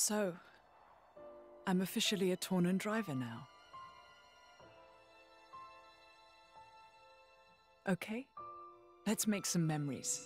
So, I'm officially a Tornan driver now. Okay, let's make some memories.